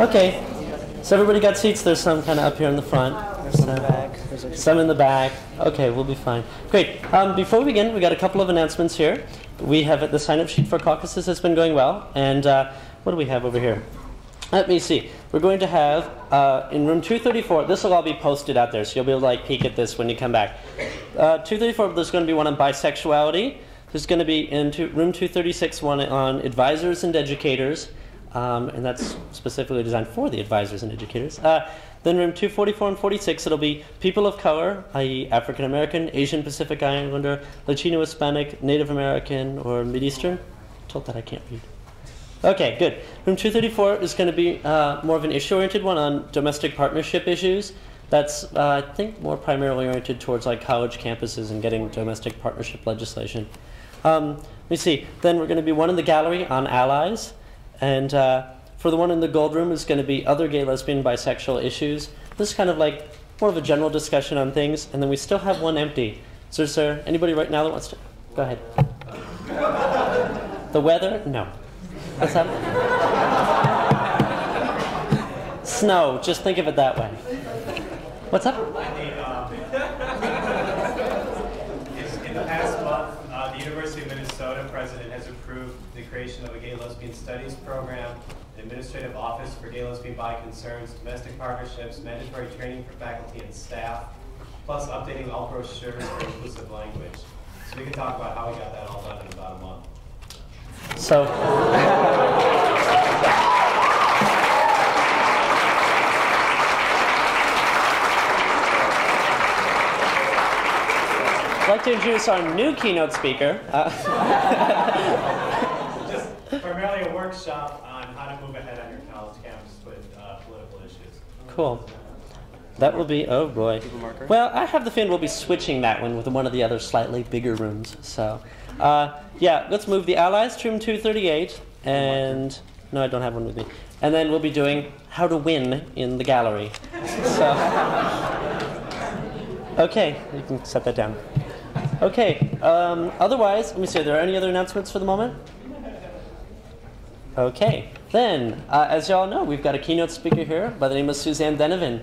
Okay, so everybody got seats. There's some kind of up here in the front. There's some in the back. Some in the back. Okay, we'll be fine. Great. Um, before we begin, we got a couple of announcements here. We have the sign-up sheet for caucuses has been going well, and uh, what do we have over here? Let me see. We're going to have uh, in room 234. This will all be posted out there, so you'll be able to like peek at this when you come back. Uh, 234. There's going to be one on bisexuality. There's going to be in two, room 236 one on advisors and educators, um, and that's specifically designed for the advisors and educators. Uh, then room 244 and 46, it'll be people of color, i.e. African American, Asian Pacific Islander, Latino Hispanic, Native American, or Mideastern. Told that I can't read. Okay, good. Room 234 is going to be uh, more of an issue-oriented one on domestic partnership issues. That's, uh, I think, more primarily oriented towards like college campuses and getting domestic partnership legislation. Um, let me see. Then we're going to be one in the gallery on allies, and uh, for the one in the gold room is going to be other gay, lesbian, bisexual issues. This is kind of like more of a general discussion on things, and then we still have one empty. So is there anybody right now that wants to? Go ahead. the weather? No. What's that? Snow. Just think of it that way. What's up? Is- In the past month, uh, the University of Minnesota president has approved the creation of a gay lesbian studies program, an administrative office for gay lesbian bi concerns, domestic partnerships, mandatory training for faculty and staff, plus updating all brochures for inclusive language. So we can talk about how we got that all done in about a month. So. like to introduce our new keynote speaker. Uh, Just primarily a workshop on how to move ahead on your college campus with uh, political issues. cool. That will be, oh boy. Well, I have the feeling we'll be switching that one with one of the other slightly bigger rooms. So, uh, yeah, let's move the allies to room 238. And, no, I don't have one with me. And then we'll be doing how to win in the gallery. So, okay, you can set that down. Okay, um, otherwise, let me see, are there any other announcements for the moment? Okay, then, uh, as y'all know, we've got a keynote speaker here by the name of Suzanne Denovan,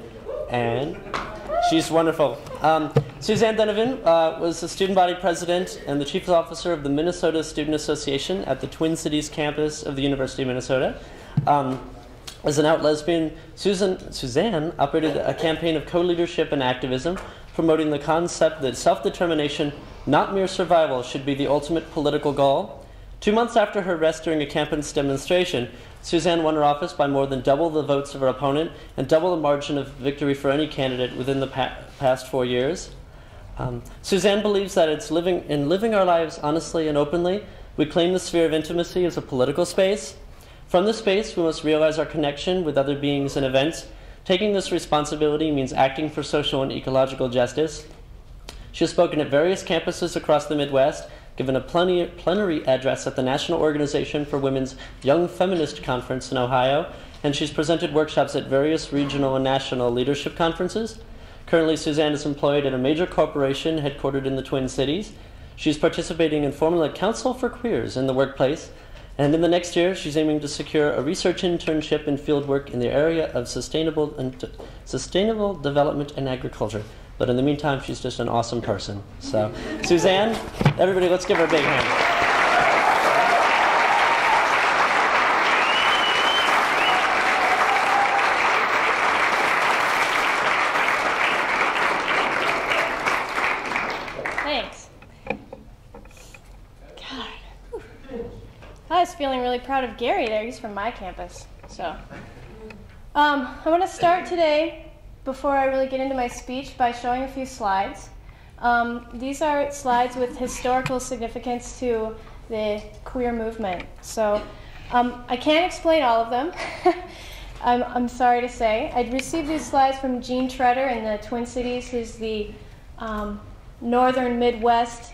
and she's wonderful. Um, Suzanne Denovan uh, was the student body president and the chief officer of the Minnesota Student Association at the Twin Cities campus of the University of Minnesota. Um, as an out lesbian, Susan, Suzanne operated a campaign of co leadership and activism, promoting the concept that self determination, not mere survival, should be the ultimate political goal. Two months after her arrest during a campus demonstration, Suzanne won her office by more than double the votes of her opponent and double the margin of victory for any candidate within the pa- past four years. Um, Suzanne believes that it's living in living our lives honestly and openly. We claim the sphere of intimacy as a political space. From this space, we must realize our connection with other beings and events. Taking this responsibility means acting for social and ecological justice. She has spoken at various campuses across the Midwest, given a plenary, plenary address at the National Organization for Women's Young Feminist Conference in Ohio, and she's presented workshops at various regional and national leadership conferences. Currently, Suzanne is employed at a major corporation headquartered in the Twin Cities. She's participating in Formula Council for Queers in the workplace, and in the next year, she's aiming to secure a research internship and fieldwork in the area of sustainable and sustainable development and agriculture. But in the meantime, she's just an awesome person. So, Suzanne, everybody, let's give her a big hand. I was feeling really proud of Gary there. He's from my campus. So, um, I want to start today, before I really get into my speech, by showing a few slides. Um, these are slides with historical significance to the queer movement. So, um, I can't explain all of them. I'm, I'm sorry to say. I received these slides from Gene Treader in the Twin Cities, who's the um, Northern Midwest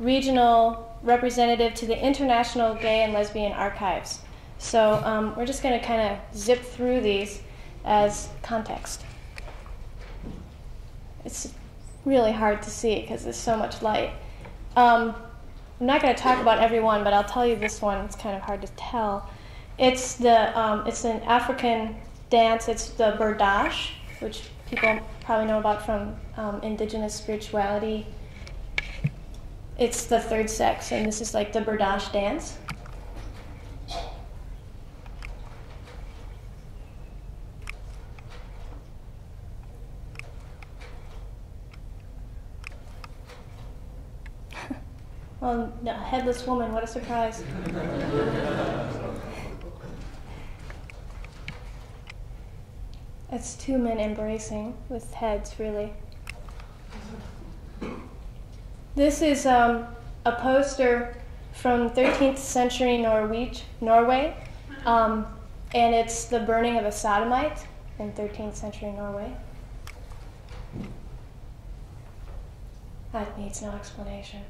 regional representative to the International Gay and Lesbian Archives. So um, we're just going to kind of zip through these as context. It's really hard to see because there's so much light. Um, I'm not going to talk about every one, but I'll tell you this one. It's kind of hard to tell. It's the um, it's an African dance. It's the Berdache, which people probably know about from um, indigenous spirituality. It's the third sex, and this is like the Berdache dance. well, no, headless woman, what a surprise. It's two men embracing with heads, really. This is um, a poster from 13th century Norwich, Norway, um, and it's the burning of a sodomite in 13th century Norway. That needs no explanation.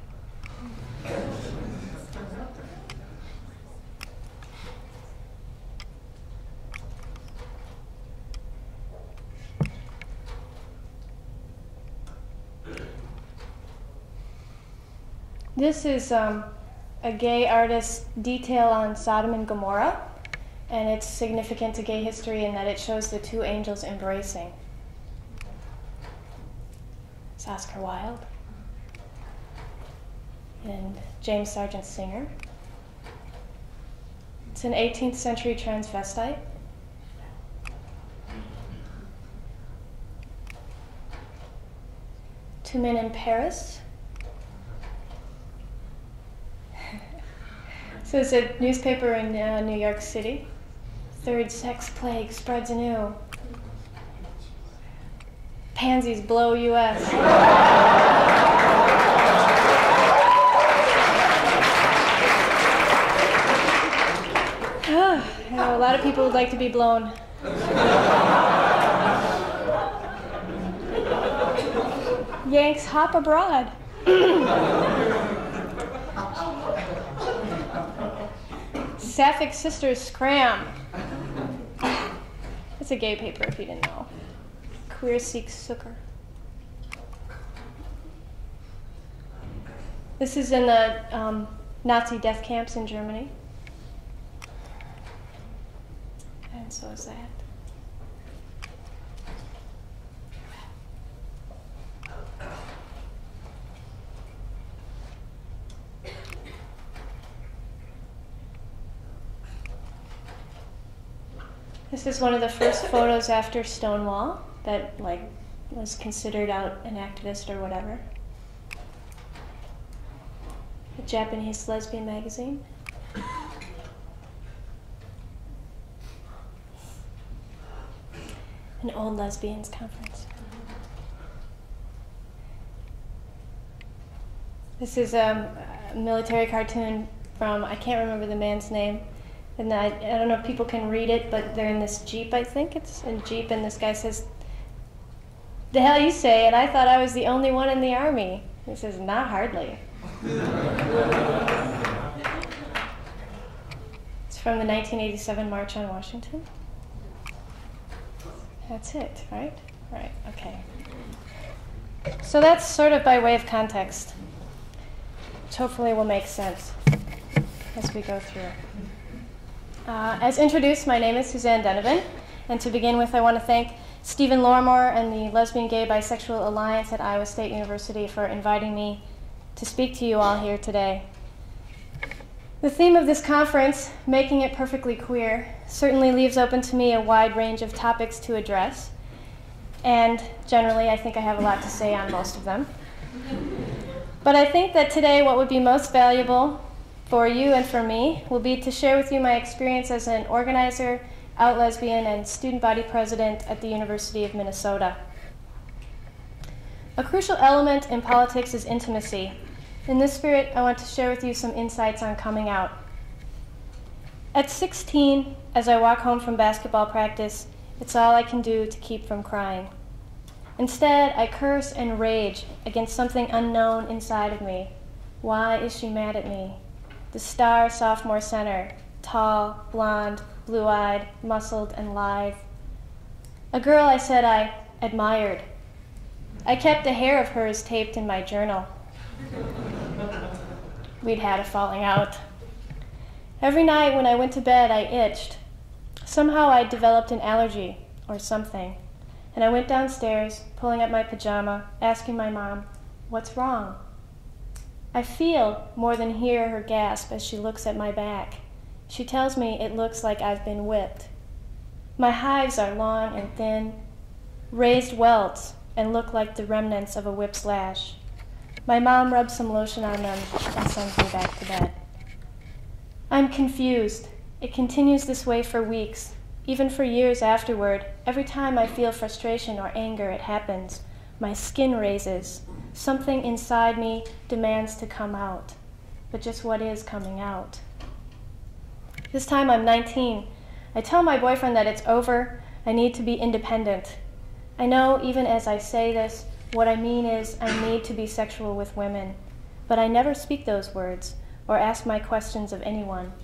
This is um, a gay artist's detail on Sodom and Gomorrah, and it's significant to gay history in that it shows the two angels embracing. It's Oscar Wilde and James Sargent Singer. It's an 18th century transvestite. Two men in Paris. So it's a newspaper in uh, New York City. Third sex plague spreads anew. Pansies blow U.S. a lot of people would like to be blown. Yanks hop abroad. Sapphic sisters scram. It's a gay paper if you didn't know. Queer Sikh Sukkar. This is in the um, Nazi death camps in Germany. And so is that. This is one of the first photos after Stonewall that like was considered out an activist or whatever. A Japanese lesbian magazine. An old lesbians conference. This is um, a military cartoon from, I can't remember the man's name. And I, I don't know if people can read it, but they're in this Jeep, I think. It's a Jeep, and this guy says, The hell you say? And I thought I was the only one in the army. He says, Not hardly. it's from the 1987 March on Washington. That's it, right? Right, okay. So that's sort of by way of context, which hopefully will make sense as we go through. Uh, as introduced, my name is Suzanne Denovan, and to begin with, I want to thank Stephen Lorrimore and the Lesbian Gay Bisexual Alliance at Iowa State University for inviting me to speak to you all here today. The theme of this conference, Making It Perfectly Queer, certainly leaves open to me a wide range of topics to address, and generally, I think I have a lot to say on most of them. But I think that today, what would be most valuable for you and for me will be to share with you my experience as an organizer, out lesbian, and student body president at the University of Minnesota. A crucial element in politics is intimacy. In this spirit, I want to share with you some insights on coming out. At 16, as I walk home from basketball practice, it's all I can do to keep from crying. Instead, I curse and rage against something unknown inside of me. Why is she mad at me? The star sophomore center, tall, blonde, blue eyed, muscled, and lithe. A girl I said I admired. I kept a hair of hers taped in my journal. We'd had a falling out. Every night when I went to bed, I itched. Somehow I developed an allergy or something, and I went downstairs, pulling up my pajama, asking my mom, What's wrong? I feel more than hear her gasp as she looks at my back. She tells me it looks like I've been whipped. My hives are long and thin, raised welts, and look like the remnants of a whip slash. My mom rubs some lotion on them and sends me back to bed. I'm confused. It continues this way for weeks, even for years afterward. Every time I feel frustration or anger, it happens. My skin raises. Something inside me demands to come out. But just what is coming out? This time I'm 19. I tell my boyfriend that it's over. I need to be independent. I know, even as I say this, what I mean is I need to be sexual with women. But I never speak those words or ask my questions of anyone.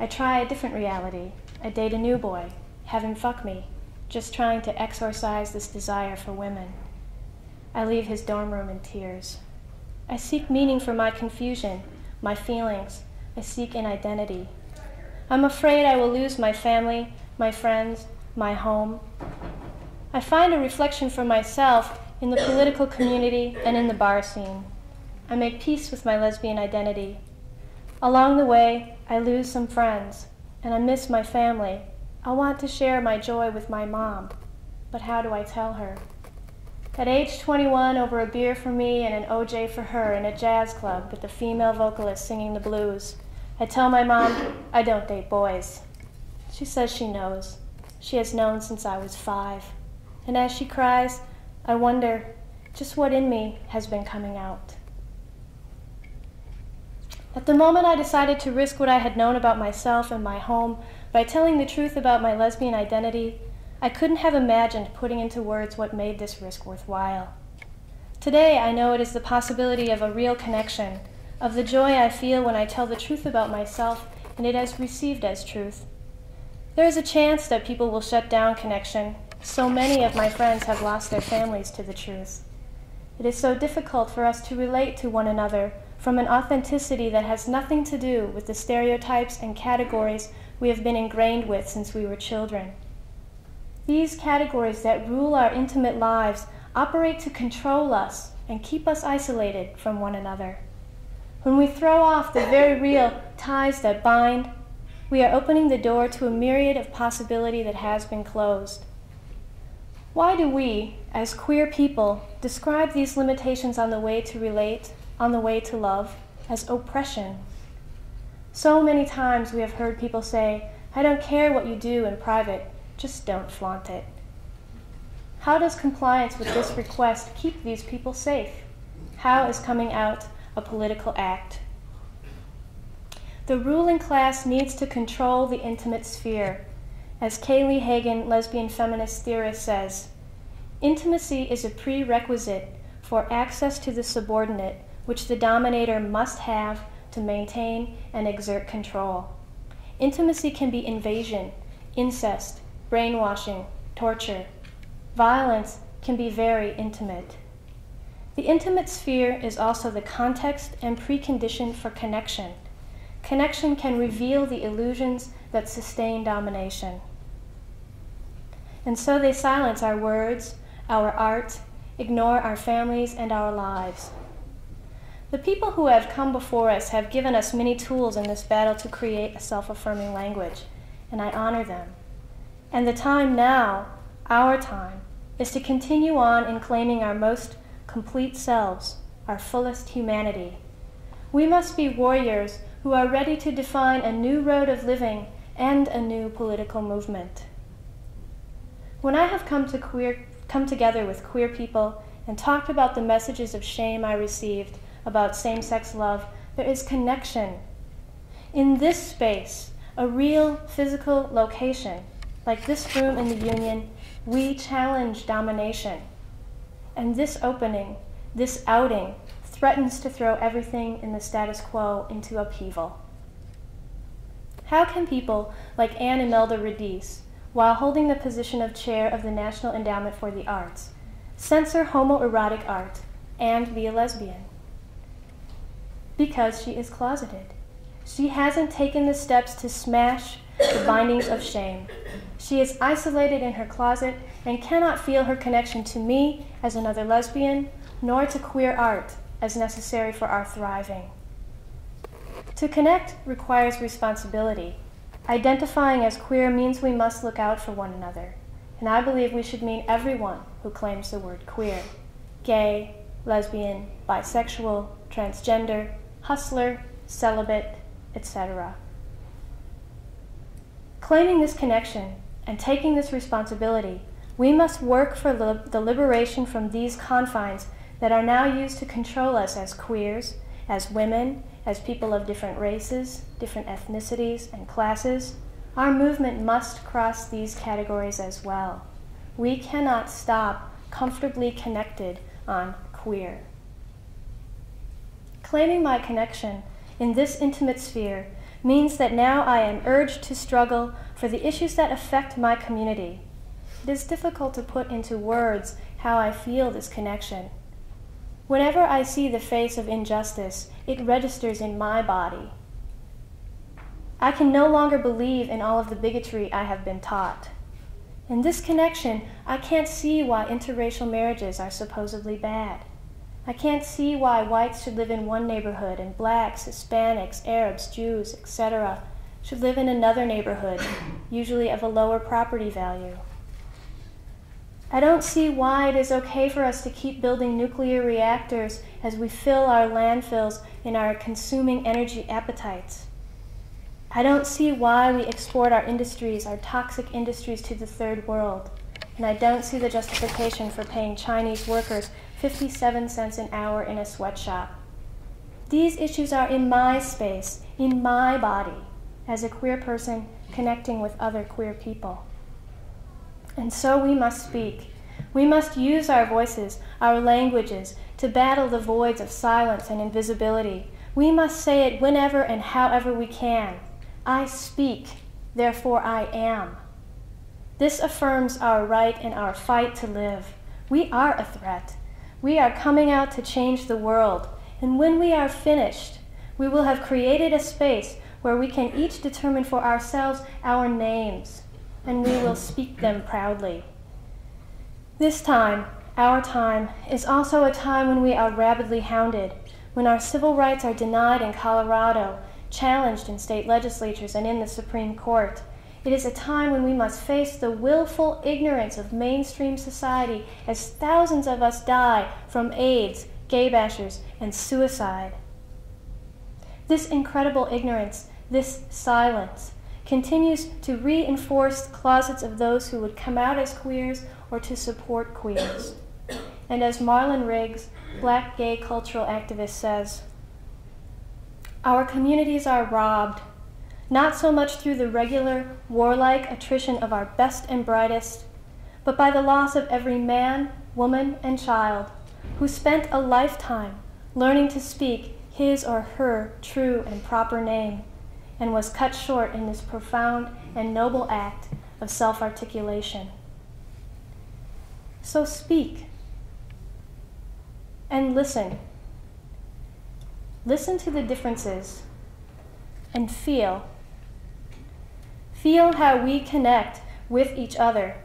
I try a different reality. I date a new boy, have him fuck me, just trying to exorcise this desire for women. I leave his dorm room in tears. I seek meaning for my confusion, my feelings. I seek an identity. I'm afraid I will lose my family, my friends, my home. I find a reflection for myself in the political community and in the bar scene. I make peace with my lesbian identity. Along the way, I lose some friends, and I miss my family. I want to share my joy with my mom, but how do I tell her? At age 21, over a beer for me and an OJ for her in a jazz club with the female vocalist singing the blues, I tell my mom I don't date boys. She says she knows. She has known since I was five. And as she cries, I wonder just what in me has been coming out. At the moment I decided to risk what I had known about myself and my home by telling the truth about my lesbian identity, I couldn't have imagined putting into words what made this risk worthwhile. Today, I know it is the possibility of a real connection of the joy I feel when I tell the truth about myself and it is received as truth. There is a chance that people will shut down connection. So many of my friends have lost their families to the truth. It is so difficult for us to relate to one another from an authenticity that has nothing to do with the stereotypes and categories we have been ingrained with since we were children. These categories that rule our intimate lives operate to control us and keep us isolated from one another. When we throw off the very real ties that bind, we are opening the door to a myriad of possibility that has been closed. Why do we, as queer people, describe these limitations on the way to relate, on the way to love, as oppression? So many times we have heard people say, I don't care what you do in private, just don't flaunt it. How does compliance with this request keep these people safe? How is coming out a political act. The ruling class needs to control the intimate sphere. As Kay Leigh Hagan, lesbian feminist theorist, says, intimacy is a prerequisite for access to the subordinate, which the dominator must have to maintain and exert control. Intimacy can be invasion, incest, brainwashing, torture. Violence can be very intimate. The intimate sphere is also the context and precondition for connection. Connection can reveal the illusions that sustain domination. And so they silence our words, our art, ignore our families and our lives. The people who have come before us have given us many tools in this battle to create a self affirming language, and I honor them. And the time now, our time, is to continue on in claiming our most complete selves, our fullest humanity. We must be warriors who are ready to define a new road of living and a new political movement. When I have come, to queer, come together with queer people and talked about the messages of shame I received about same sex love, there is connection. In this space, a real physical location, like this room in the Union, we challenge domination. And this opening, this outing, threatens to throw everything in the status quo into upheaval. How can people like Anne Imelda Radice, while holding the position of chair of the National Endowment for the Arts, censor homoerotic art and be a lesbian? Because she is closeted. She hasn't taken the steps to smash the bindings of shame. She is isolated in her closet and cannot feel her connection to me as another lesbian, nor to queer art as necessary for our thriving. To connect requires responsibility. Identifying as queer means we must look out for one another, and I believe we should mean everyone who claims the word queer gay, lesbian, bisexual, transgender, hustler, celibate, etc. Claiming this connection and taking this responsibility, we must work for the liberation from these confines that are now used to control us as queers, as women, as people of different races, different ethnicities, and classes. Our movement must cross these categories as well. We cannot stop comfortably connected on queer. Claiming my connection in this intimate sphere means that now I am urged to struggle for the issues that affect my community. It is difficult to put into words how I feel this connection. Whenever I see the face of injustice, it registers in my body. I can no longer believe in all of the bigotry I have been taught. In this connection, I can't see why interracial marriages are supposedly bad. I can't see why whites should live in one neighborhood and blacks, Hispanics, Arabs, Jews, etc., should live in another neighborhood, usually of a lower property value. I don't see why it is okay for us to keep building nuclear reactors as we fill our landfills in our consuming energy appetites. I don't see why we export our industries, our toxic industries, to the third world. And I don't see the justification for paying Chinese workers 57 cents an hour in a sweatshop. These issues are in my space, in my body, as a queer person connecting with other queer people. And so we must speak. We must use our voices, our languages, to battle the voids of silence and invisibility. We must say it whenever and however we can. I speak, therefore I am. This affirms our right and our fight to live. We are a threat. We are coming out to change the world. And when we are finished, we will have created a space where we can each determine for ourselves our names, and we will speak them proudly. This time, our time, is also a time when we are rabidly hounded, when our civil rights are denied in Colorado, challenged in state legislatures and in the Supreme Court. It is a time when we must face the willful ignorance of mainstream society as thousands of us die from AIDS, gay bashers, and suicide. This incredible ignorance, this silence, continues to reinforce the closets of those who would come out as queers or to support queers. And as Marlon Riggs, black gay cultural activist, says, our communities are robbed, not so much through the regular, warlike attrition of our best and brightest, but by the loss of every man, woman, and child who spent a lifetime learning to speak his or her true and proper name and was cut short in this profound and noble act of self articulation. So speak and listen Listen to the differences and feel. Feel how we connect with each other.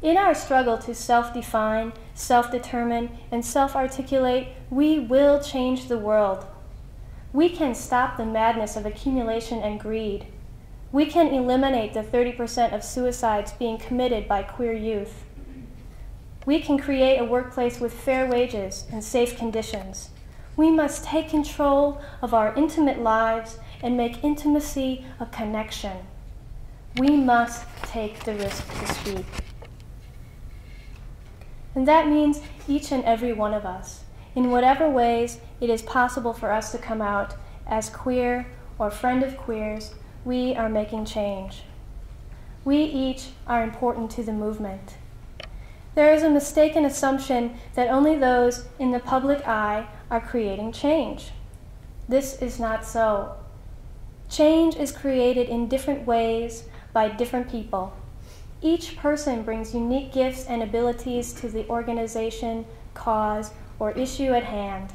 In our struggle to self define, self determine, and self articulate, we will change the world. We can stop the madness of accumulation and greed. We can eliminate the 30% of suicides being committed by queer youth. We can create a workplace with fair wages and safe conditions. We must take control of our intimate lives and make intimacy a connection. We must take the risk to speak. And that means each and every one of us, in whatever ways it is possible for us to come out as queer or friend of queers, we are making change. We each are important to the movement. There is a mistaken assumption that only those in the public eye are creating change. This is not so. Change is created in different ways by different people. Each person brings unique gifts and abilities to the organization, cause, or issue at hand.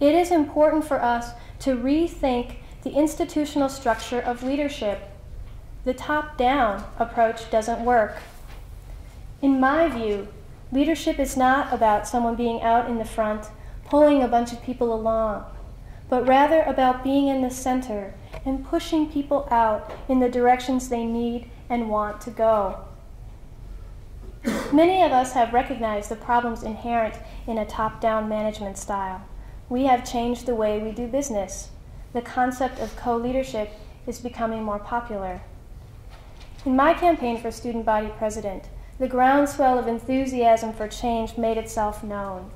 It is important for us to rethink the institutional structure of leadership. The top down approach doesn't work. In my view, leadership is not about someone being out in the front, pulling a bunch of people along, but rather about being in the center and pushing people out in the directions they need and want to go. Many of us have recognized the problems inherent in a top down management style. We have changed the way we do business. The concept of co leadership is becoming more popular. In my campaign for student body president, the groundswell of enthusiasm for change made itself known.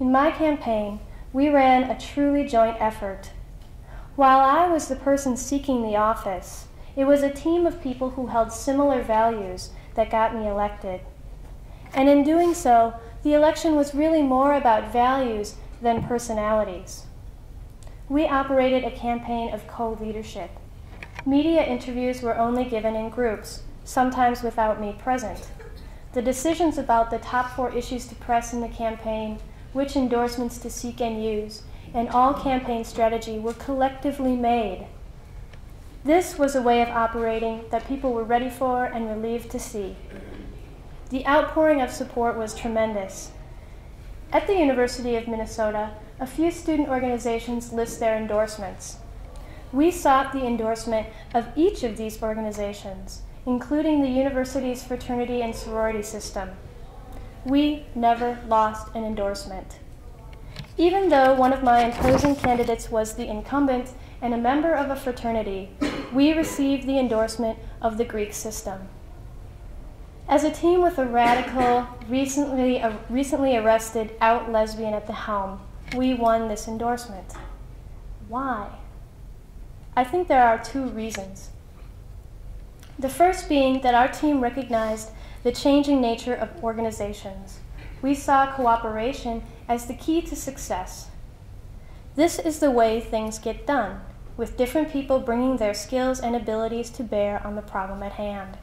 In my campaign, we ran a truly joint effort. While I was the person seeking the office, it was a team of people who held similar values that got me elected. And in doing so, the election was really more about values than personalities. We operated a campaign of co leadership. Media interviews were only given in groups, sometimes without me present. The decisions about the top four issues to press in the campaign, which endorsements to seek and use, and all campaign strategy were collectively made. This was a way of operating that people were ready for and relieved to see. The outpouring of support was tremendous. At the University of Minnesota, a few student organizations list their endorsements. We sought the endorsement of each of these organizations, including the university's fraternity and sorority system. We never lost an endorsement. Even though one of my opposing candidates was the incumbent and a member of a fraternity, we received the endorsement of the Greek system. As a team with a radical, recently, recently arrested out lesbian at the helm, we won this endorsement. Why? I think there are two reasons. The first being that our team recognized the changing nature of organizations. We saw cooperation as the key to success. This is the way things get done, with different people bringing their skills and abilities to bear on the problem at hand.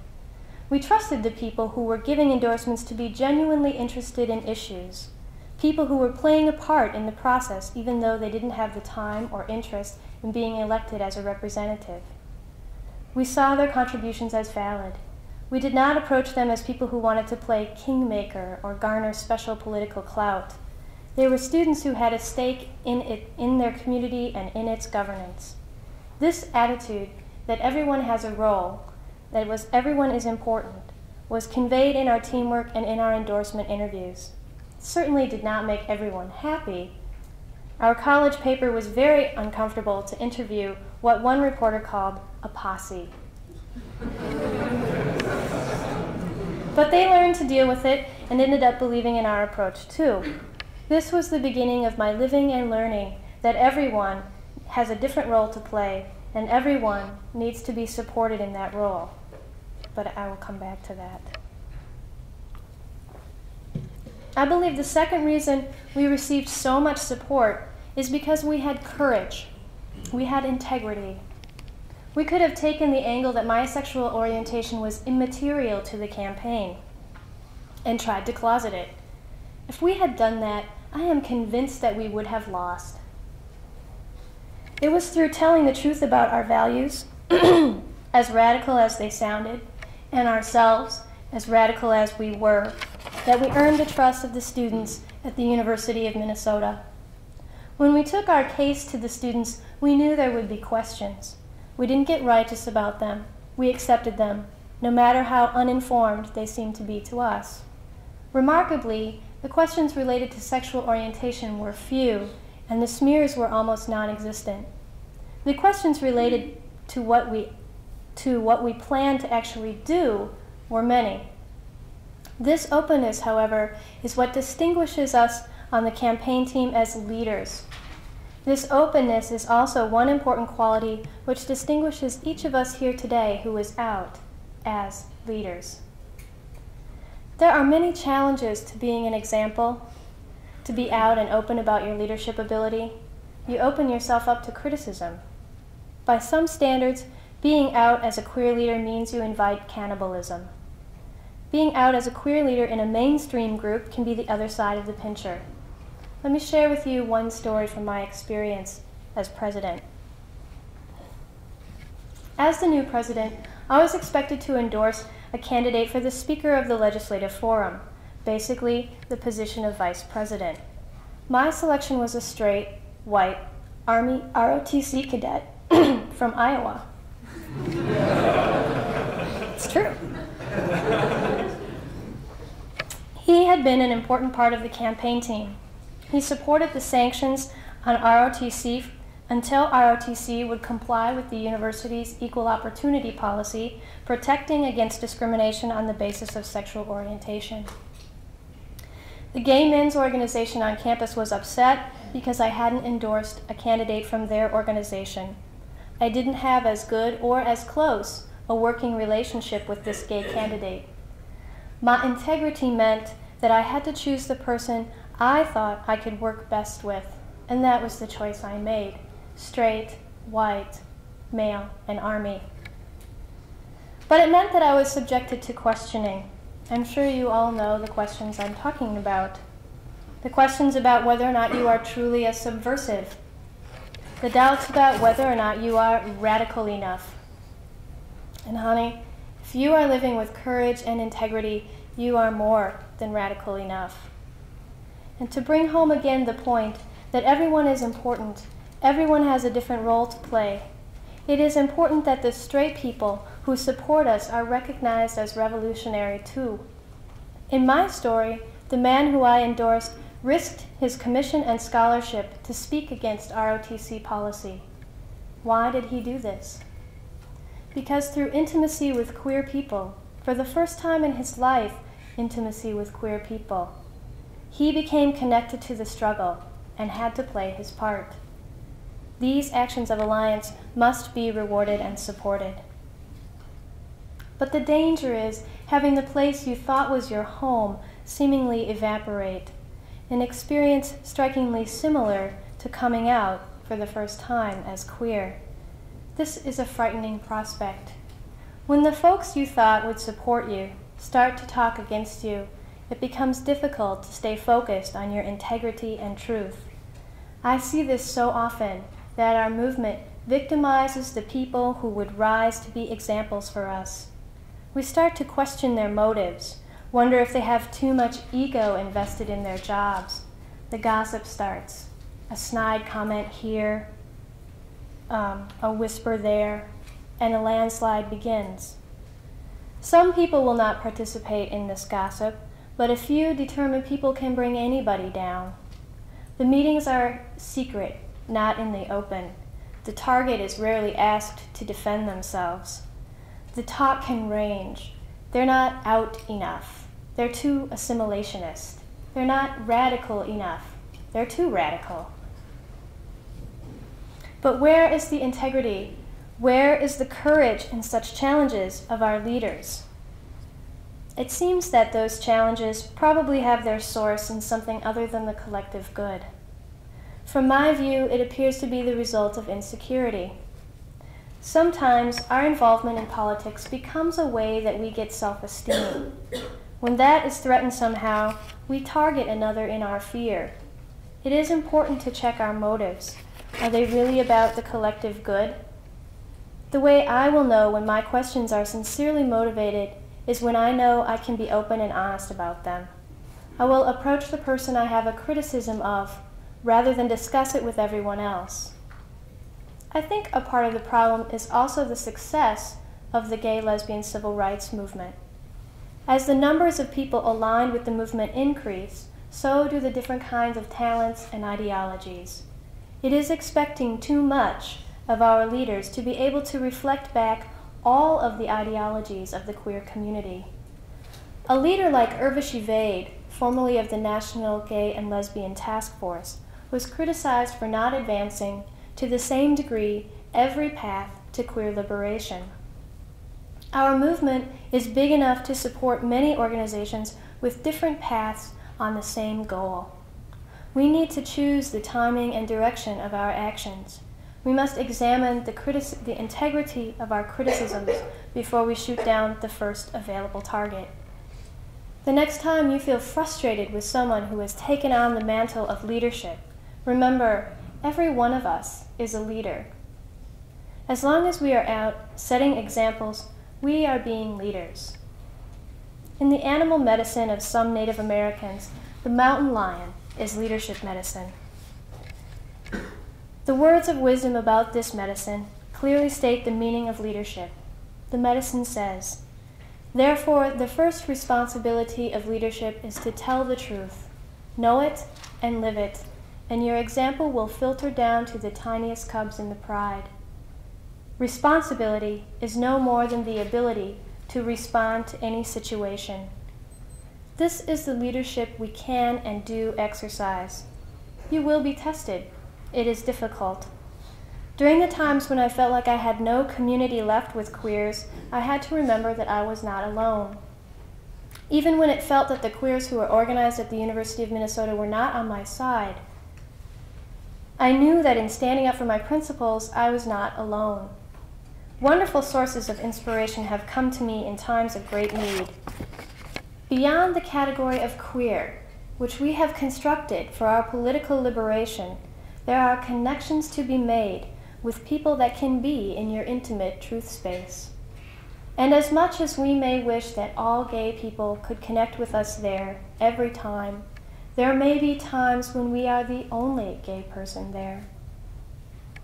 We trusted the people who were giving endorsements to be genuinely interested in issues, people who were playing a part in the process even though they didn't have the time or interest in being elected as a representative. We saw their contributions as valid. We did not approach them as people who wanted to play kingmaker or garner special political clout. They were students who had a stake in, it, in their community and in its governance. This attitude that everyone has a role that was everyone is important was conveyed in our teamwork and in our endorsement interviews. It certainly did not make everyone happy. Our college paper was very uncomfortable to interview what one reporter called a posse. but they learned to deal with it and ended up believing in our approach too. This was the beginning of my living and learning that everyone has a different role to play and everyone needs to be supported in that role but I will come back to that. I believe the second reason we received so much support is because we had courage. We had integrity. We could have taken the angle that my sexual orientation was immaterial to the campaign and tried to closet it. If we had done that, I am convinced that we would have lost. It was through telling the truth about our values, as radical as they sounded, and ourselves, as radical as we were, that we earned the trust of the students at the University of Minnesota. When we took our case to the students, we knew there would be questions. We didn't get righteous about them. We accepted them, no matter how uninformed they seemed to be to us. Remarkably, the questions related to sexual orientation were few, and the smears were almost non existent. The questions related to what we to what we plan to actually do were many. This openness, however, is what distinguishes us on the campaign team as leaders. This openness is also one important quality which distinguishes each of us here today who is out as leaders. There are many challenges to being an example, to be out and open about your leadership ability. You open yourself up to criticism. By some standards, being out as a queer leader means you invite cannibalism. Being out as a queer leader in a mainstream group can be the other side of the pincher. Let me share with you one story from my experience as president. As the new president, I was expected to endorse a candidate for the Speaker of the Legislative Forum, basically the position of Vice President. My selection was a straight, white, Army ROTC cadet from Iowa. it's true. He had been an important part of the campaign team. He supported the sanctions on ROTC until ROTC would comply with the university's equal opportunity policy protecting against discrimination on the basis of sexual orientation. The gay men's organization on campus was upset because I hadn't endorsed a candidate from their organization. I didn't have as good or as close a working relationship with this gay candidate. My integrity meant that I had to choose the person I thought I could work best with, and that was the choice I made straight, white, male, and army. But it meant that I was subjected to questioning. I'm sure you all know the questions I'm talking about. The questions about whether or not you are truly a subversive. The doubts about whether or not you are radical enough. And honey, if you are living with courage and integrity, you are more than radical enough. And to bring home again the point that everyone is important, everyone has a different role to play. It is important that the straight people who support us are recognized as revolutionary too. In my story, the man who I endorsed risked his commission and scholarship to speak against ROTC policy. Why did he do this? Because through intimacy with queer people, for the first time in his life, intimacy with queer people, he became connected to the struggle and had to play his part. These actions of alliance must be rewarded and supported. But the danger is having the place you thought was your home seemingly evaporate, an experience strikingly similar to coming out for the first time as queer. This is a frightening prospect. When the folks you thought would support you start to talk against you, it becomes difficult to stay focused on your integrity and truth. I see this so often that our movement victimizes the people who would rise to be examples for us. We start to question their motives, wonder if they have too much ego invested in their jobs. The gossip starts. A snide comment here, um, a whisper there, and a landslide begins. Some people will not participate in this gossip, but a few determined people can bring anybody down. The meetings are secret, not in the open. The target is rarely asked to defend themselves. The talk can range. They're not out enough. They're too assimilationist. They're not radical enough. They're too radical. But where is the integrity? Where is the courage in such challenges of our leaders? It seems that those challenges probably have their source in something other than the collective good. From my view, it appears to be the result of insecurity. Sometimes our involvement in politics becomes a way that we get self esteem. When that is threatened somehow, we target another in our fear. It is important to check our motives. Are they really about the collective good? The way I will know when my questions are sincerely motivated is when I know I can be open and honest about them. I will approach the person I have a criticism of rather than discuss it with everyone else. I think a part of the problem is also the success of the gay lesbian civil rights movement. As the numbers of people aligned with the movement increase, so do the different kinds of talents and ideologies. It is expecting too much of our leaders to be able to reflect back all of the ideologies of the queer community. A leader like Urvashi Vaid, formerly of the National Gay and Lesbian Task Force, was criticized for not advancing, to the same degree, every path to queer liberation. Our movement is big enough to support many organizations with different paths on the same goal. We need to choose the timing and direction of our actions. We must examine the, the integrity of our criticisms before we shoot down the first available target. The next time you feel frustrated with someone who has taken on the mantle of leadership, remember every one of us is a leader. As long as we are out setting examples, We are being leaders. In the animal medicine of some Native Americans, the mountain lion is leadership medicine. The words of wisdom about this medicine clearly state the meaning of leadership. The medicine says, Therefore, the first responsibility of leadership is to tell the truth, know it, and live it, and your example will filter down to the tiniest cubs in the pride. Responsibility is no more than the ability to respond to any situation. This is the leadership we can and do exercise. You will be tested. It is difficult. During the times when I felt like I had no community left with queers, I had to remember that I was not alone. Even when it felt that the queers who were organized at the University of Minnesota were not on my side, I knew that in standing up for my principles, I was not alone. Wonderful sources of inspiration have come to me in times of great need. Beyond the category of queer, which we have constructed for our political liberation, there are connections to be made with people that can be in your intimate truth space. And as much as we may wish that all gay people could connect with us there every time, there may be times when we are the only gay person there.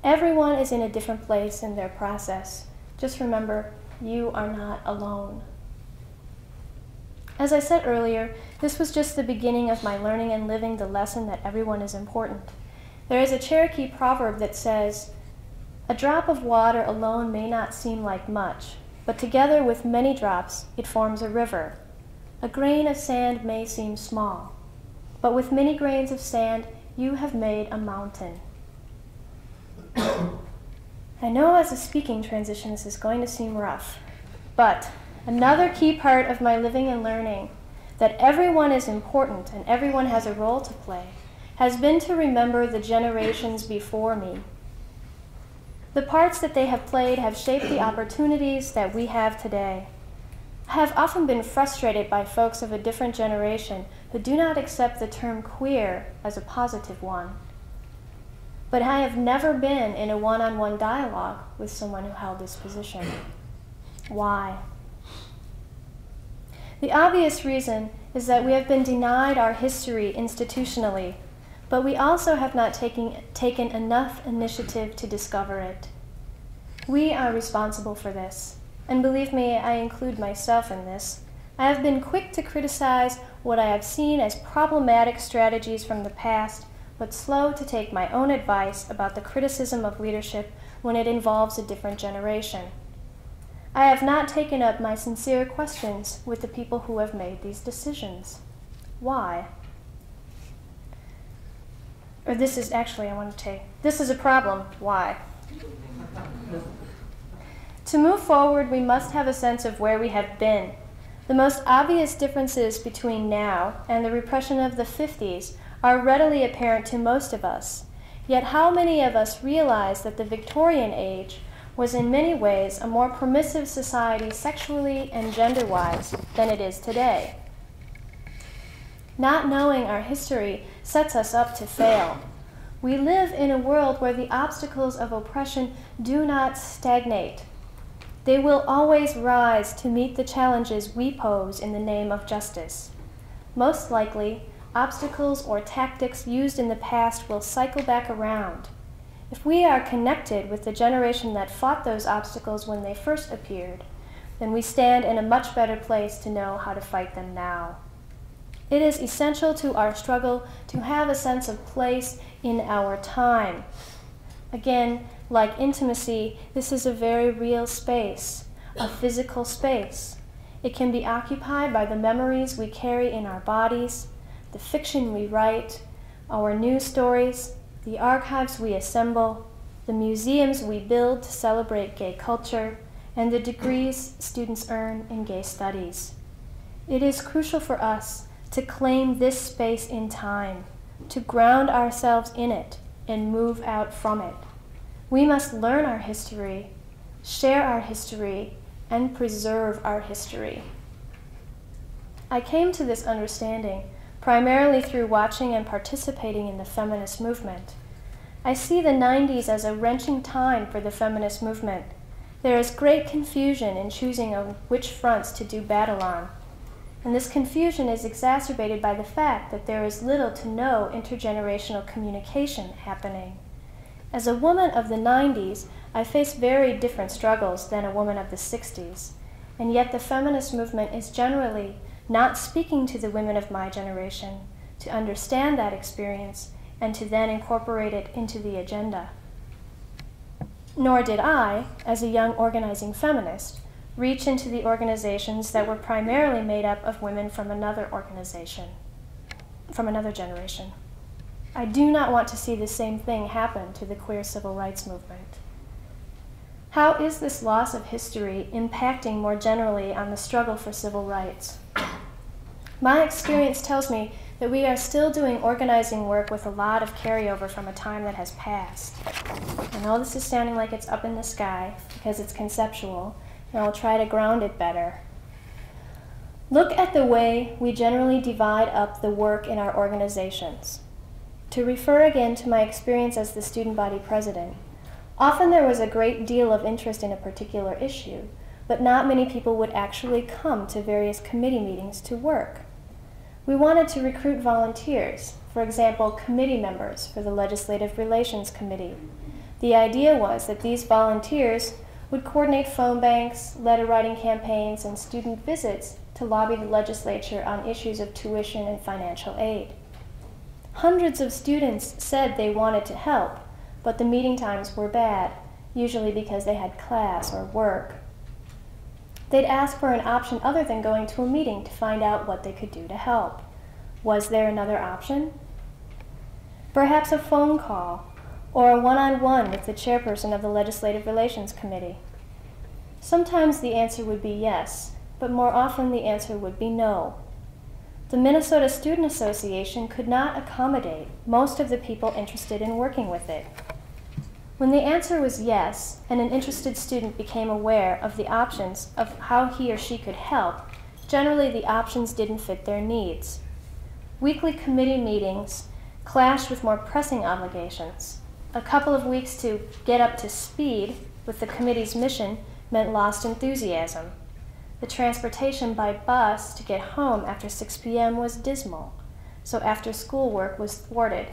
Everyone is in a different place in their process. Just remember, you are not alone. As I said earlier, this was just the beginning of my learning and living the lesson that everyone is important. There is a Cherokee proverb that says, a drop of water alone may not seem like much, but together with many drops, it forms a river. A grain of sand may seem small, but with many grains of sand, you have made a mountain. I know as a speaking transition this is going to seem rough, but another key part of my living and learning that everyone is important and everyone has a role to play has been to remember the generations before me the parts that they have played have shaped the opportunities that we have today. I have often been frustrated by folks of a different generation who do not accept the term queer as a positive one. But I have never been in a one on one dialogue with someone who held this position. Why? The obvious reason is that we have been denied our history institutionally but we also have not taken, taken enough initiative to discover it. We are responsible for this, and believe me, I include myself in this. I have been quick to criticize what I have seen as problematic strategies from the past, but slow to take my own advice about the criticism of leadership when it involves a different generation. I have not taken up my sincere questions with the people who have made these decisions. Why? or this is actually, I want to take, this is a problem. Why? To move forward, we must have a sense of where we have been. The most obvious differences between now and the repression of the 50s are readily apparent to most of us. Yet, how many of us realize that the Victorian age was in many ways a more permissive society sexually and gender wise than it is today? Not knowing our history sets us up to fail. We live in a world where the obstacles of oppression do not stagnate. They will always rise to meet the challenges we pose in the name of justice. Most likely, obstacles or tactics used in the past will cycle back around. If we are connected with the generation that fought those obstacles when they first appeared, then we stand in a much better place to know how to fight them now. It is essential to our struggle to have a sense of place in our time. Again, like intimacy, this is a very real space, a physical space. It can be occupied by the memories we carry in our bodies, the fiction we write, our news stories, the archives we assemble, the museums we build to celebrate gay culture, and the degrees students earn in gay studies. It is crucial for us to claim this space in time, to ground ourselves in it and move out from it. We must learn our history, share our history, and preserve our history. I came to this understanding primarily through watching and participating in the feminist movement. I see the 90s as a wrenching time for the feminist movement. There is great confusion in choosing on which fronts to do battle on. And this confusion is exacerbated by the fact that there is little to no intergenerational communication happening. As a woman of the 90s, I face very different struggles than a woman of the 60s, and yet the feminist movement is generally not speaking to the women of my generation to understand that experience and to then incorporate it into the agenda. Nor did I, as a young organizing feminist, reach into the organizations that were primarily made up of women from another organization, from another generation. I do not want to see the same thing happen to the queer civil rights movement. How is this loss of history impacting more generally on the struggle for civil rights? My experience tells me that we are still doing organizing work with a lot of carryover from a time that has passed. I know this is sounding like it's up in the sky because it's conceptual, and I'll try to ground it better. Look at the way we generally divide up the work in our organizations. To refer again to my experience as the student body president, often there was a great deal of interest in a particular issue, but not many people would actually come to various committee meetings to work. We wanted to recruit volunteers, for example, committee members for the Legislative Relations Committee. The idea was that these volunteers would coordinate phone banks, letter writing campaigns, and student visits to lobby the legislature on issues of tuition and financial aid. Hundreds of students said they wanted to help, but the meeting times were bad, usually because they had class or work. They'd ask for an option other than going to a meeting to find out what they could do to help. Was there another option? Perhaps a phone call or a one on one with the chairperson of the Legislative Relations Committee. Sometimes the answer would be yes, but more often the answer would be no. The Minnesota Student Association could not accommodate most of the people interested in working with it. When the answer was yes, and an interested student became aware of the options of how he or she could help, generally the options didn't fit their needs. Weekly committee meetings clashed with more pressing obligations. A couple of weeks to get up to speed with the committee's mission meant lost enthusiasm. The transportation by bus to get home after 6 p.m. was dismal, so after school work was thwarted.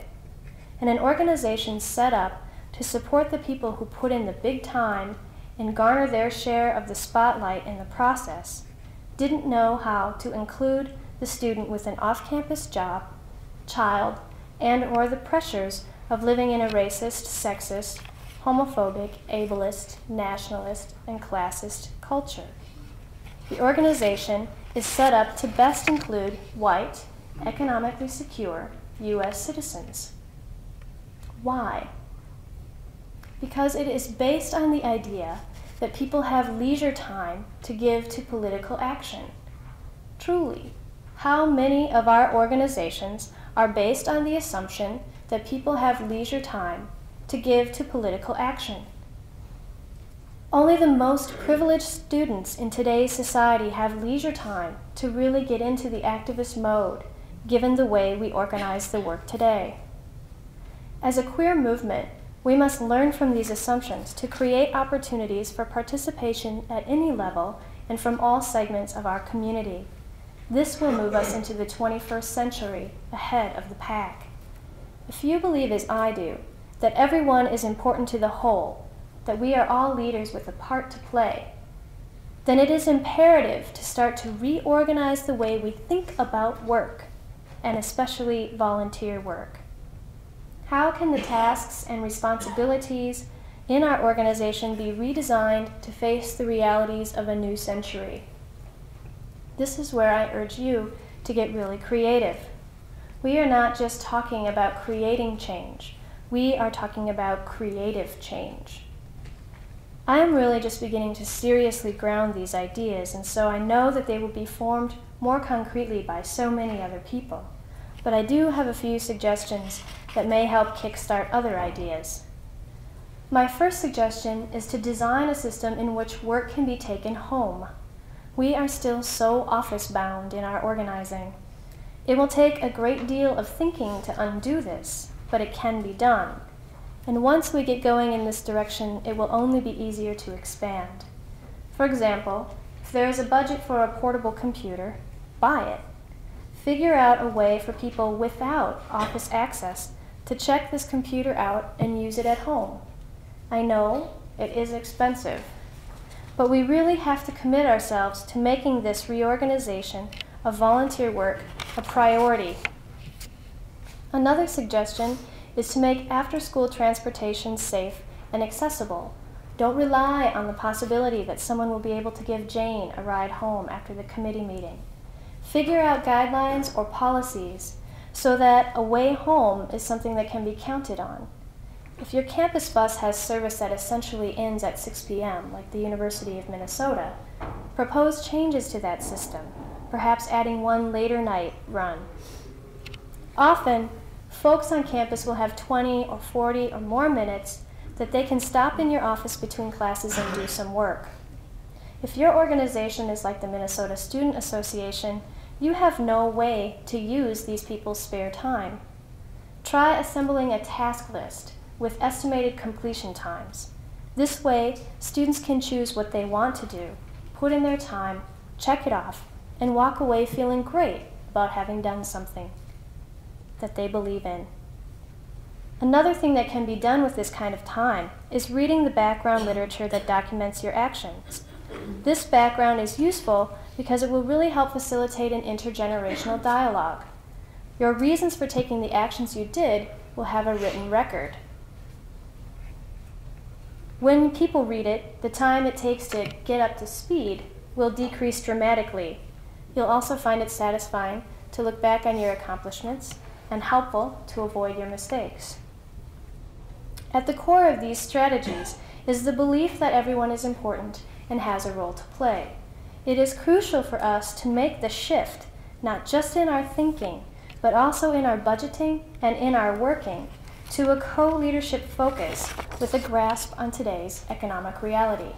And an organization set up to support the people who put in the big time and garner their share of the spotlight in the process, didn't know how to include the student with an off-campus job, child, and or the pressures of living in a racist, sexist, homophobic, ableist, nationalist, and classist culture. The organization is set up to best include white, economically secure U.S. citizens. Why? because it is based on the idea that people have leisure time to give to political action. Truly, how many of our organizations are based on the assumption that people have leisure time to give to political action? Only the most privileged students in today's society have leisure time to really get into the activist mode, given the way we organize the work today. As a queer movement, we must learn from these assumptions to create opportunities for participation at any level and from all segments of our community. This will move us into the 21st century ahead of the pack. If you believe, as I do, that everyone is important to the whole, that we are all leaders with a part to play, then it is imperative to start to reorganize the way we think about work, and especially volunteer work. How can the tasks and responsibilities in our organization be redesigned to face the realities of a new century? This is where I urge you to get really creative. We are not just talking about creating change, we are talking about creative change. I am really just beginning to seriously ground these ideas, and so I know that they will be formed more concretely by so many other people. But I do have a few suggestions that may help kickstart other ideas. My first suggestion is to design a system in which work can be taken home. We are still so office bound in our organizing. It will take a great deal of thinking to undo this, but it can be done. And once we get going in this direction, it will only be easier to expand. For example, if there is a budget for a portable computer, buy it. Figure out a way for people without office access to check this computer out and use it at home. I know it is expensive, but we really have to commit ourselves to making this reorganization of volunteer work a priority. Another suggestion is to make after school transportation safe and accessible. Don't rely on the possibility that someone will be able to give Jane a ride home after the committee meeting. Figure out guidelines or policies so that a way home is something that can be counted on. If your campus bus has service that essentially ends at 6 p.m., like the University of Minnesota, propose changes to that system, perhaps adding one later night run. Often, folks on campus will have 20 or 40 or more minutes that they can stop in your office between classes and do some work. If your organization is like the Minnesota Student Association, you have no way to use these people's spare time. Try assembling a task list with estimated completion times. This way, students can choose what they want to do, put in their time, check it off, and walk away feeling great about having done something that they believe in. Another thing that can be done with this kind of time is reading the background literature that documents your actions. This background is useful because it will really help facilitate an intergenerational dialogue. Your reasons for taking the actions you did will have a written record. When people read it, the time it takes to get up to speed will decrease dramatically. You'll also find it satisfying to look back on your accomplishments and helpful to avoid your mistakes. At the core of these strategies is the belief that everyone is important and has a role to play. It is crucial for us to make the shift, not just in our thinking, but also in our budgeting and in our working, to a co leadership focus with a grasp on today's economic reality.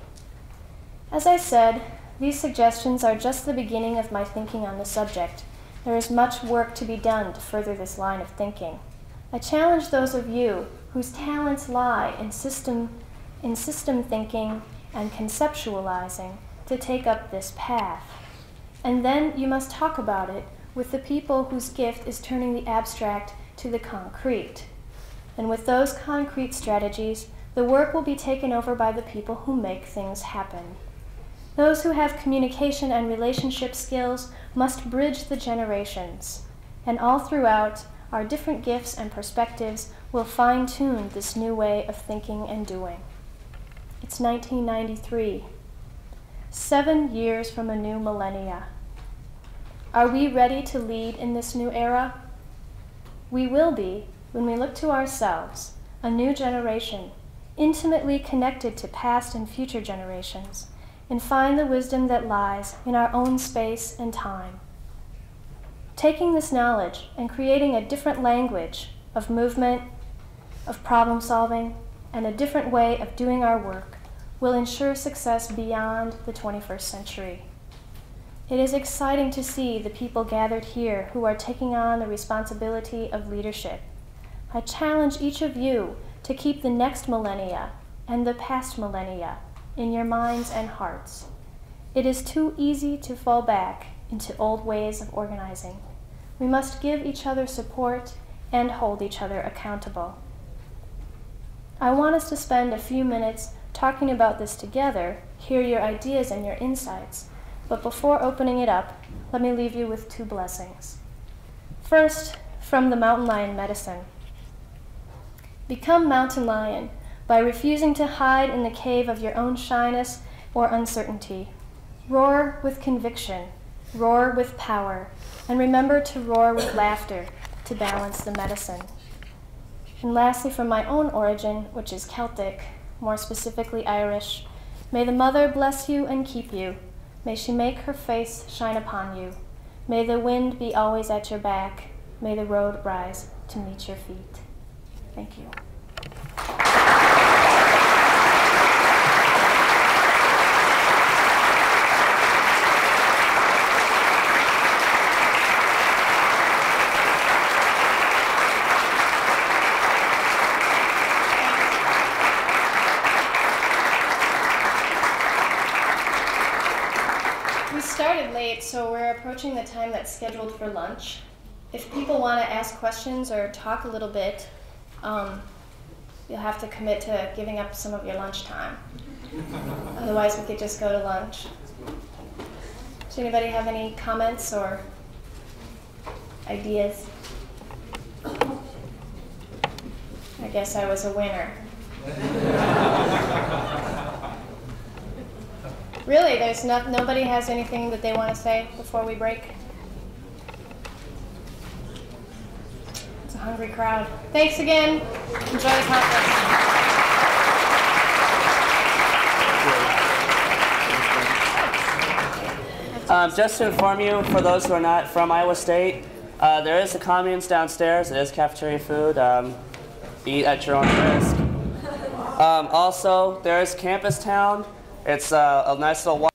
As I said, these suggestions are just the beginning of my thinking on the subject. There is much work to be done to further this line of thinking. I challenge those of you whose talents lie in system, in system thinking and conceptualizing to take up this path. And then you must talk about it with the people whose gift is turning the abstract to the concrete. And with those concrete strategies, the work will be taken over by the people who make things happen. Those who have communication and relationship skills must bridge the generations. And all throughout, our different gifts and perspectives will fine tune this new way of thinking and doing. It's 1993, seven years from a new millennia. Are we ready to lead in this new era? We will be when we look to ourselves, a new generation, intimately connected to past and future generations, and find the wisdom that lies in our own space and time. Taking this knowledge and creating a different language of movement, of problem solving, and a different way of doing our work will ensure success beyond the 21st century. It is exciting to see the people gathered here who are taking on the responsibility of leadership I challenge each of you to keep the next millennia and the past millennia in your minds and hearts. It is too easy to fall back into old ways of organizing. We must give each other support and hold each other accountable. I want us to spend a few minutes talking about this together, hear your ideas and your insights, but before opening it up, let me leave you with two blessings. First, from the Mountain Lion Medicine. Become mountain lion by refusing to hide in the cave of your own shyness or uncertainty. Roar with conviction, roar with power, and remember to roar with laughter to balance the medicine. And lastly, from my own origin, which is Celtic, more specifically Irish, may the Mother bless you and keep you. May she make her face shine upon you. May the wind be always at your back. May the road rise to meet your feet. Thank you. started late, so we're approaching the time that's scheduled for lunch. If people want to ask questions or talk a little bit, um, you'll have to commit to giving up some of your lunch time. Otherwise, we could just go to lunch. Does anybody have any comments or ideas? I guess I was a winner. really, there's not, nobody has anything that they want to say before we break? It's a hungry crowd. Thanks again. Enjoy the conference. Um, just to inform you, for those who are not from Iowa State, uh, there is a Commons downstairs. It is cafeteria food. Um, eat at your own risk. Um, also, there is Campus Town. It's uh, a nice little walk.